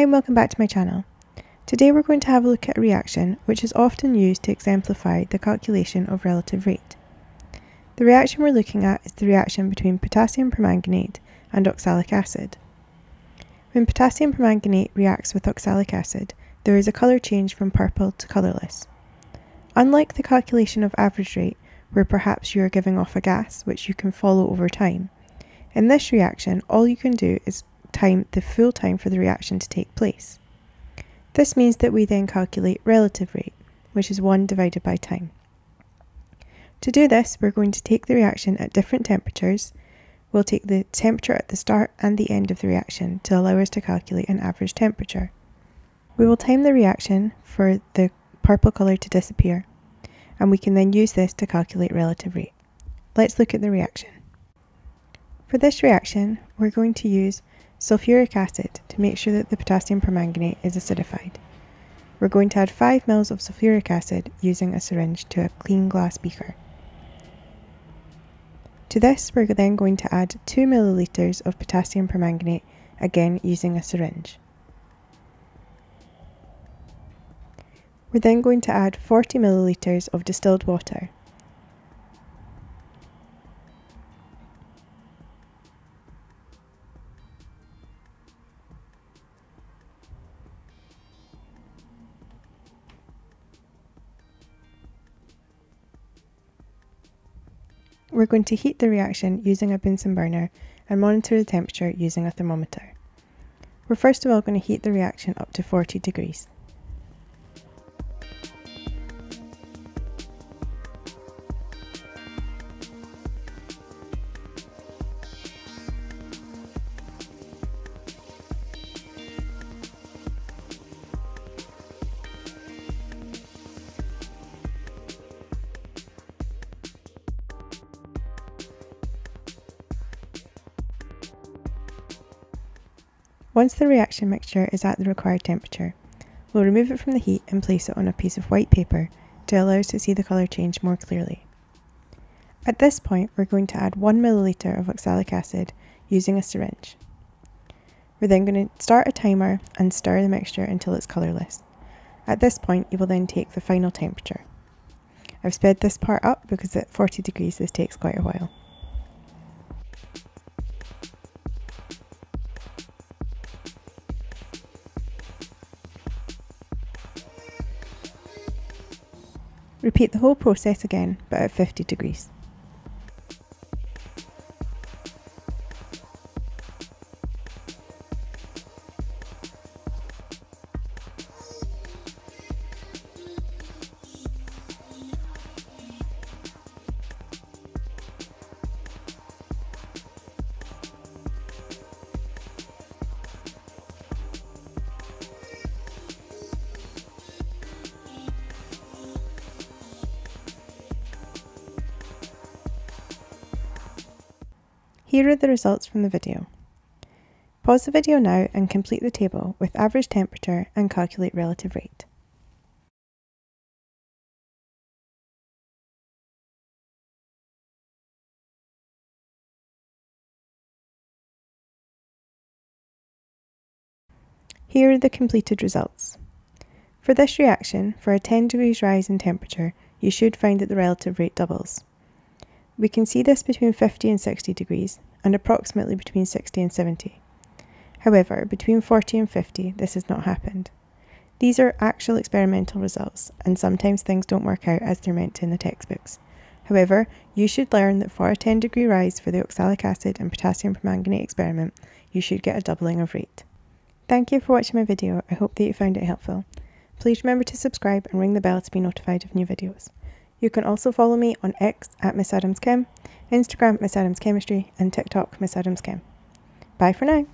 Hi and welcome back to my channel. Today we're going to have a look at a reaction which is often used to exemplify the calculation of relative rate. The reaction we're looking at is the reaction between potassium permanganate and oxalic acid. When potassium permanganate reacts with oxalic acid, there is a colour change from purple to colourless. Unlike the calculation of average rate, where perhaps you are giving off a gas which you can follow over time, in this reaction all you can do is time the full time for the reaction to take place. This means that we then calculate relative rate, which is 1 divided by time. To do this, we're going to take the reaction at different temperatures. We'll take the temperature at the start and the end of the reaction to allow us to calculate an average temperature. We will time the reaction for the purple colour to disappear, and we can then use this to calculate relative rate. Let's look at the reaction. For this reaction, we're going to use sulfuric acid to make sure that the potassium permanganate is acidified. We're going to add 5 ml of sulfuric acid using a syringe to a clean glass beaker. To this we're then going to add 2 milliliters of potassium permanganate, again using a syringe. We're then going to add 40 milliliters of distilled water. We're going to heat the reaction using a Bunsen burner and monitor the temperature using a thermometer. We're first of all going to heat the reaction up to 40 degrees. Once the reaction mixture is at the required temperature, we'll remove it from the heat and place it on a piece of white paper to allow us to see the colour change more clearly. At this point, we're going to add 1 milliliter of oxalic acid using a syringe. We're then going to start a timer and stir the mixture until it's colourless. At this point, you will then take the final temperature. I've sped this part up because at 40 degrees this takes quite a while. Repeat the whole process again, but at 50 degrees. Here are the results from the video. Pause the video now and complete the table with average temperature and calculate relative rate. Here are the completed results. For this reaction, for a 10 degrees rise in temperature, you should find that the relative rate doubles. We can see this between 50 and 60 degrees, and approximately between 60 and 70. However, between 40 and 50, this has not happened. These are actual experimental results, and sometimes things don't work out as they're meant to in the textbooks. However, you should learn that for a 10 degree rise for the oxalic acid and potassium permanganate experiment, you should get a doubling of rate. Thank you for watching my video, I hope that you found it helpful. Please remember to subscribe and ring the bell to be notified of new videos. You can also follow me on X at Miss Adams Chem, Instagram Miss Adams Chemistry, and TikTok Miss Adams Chem. Bye for now.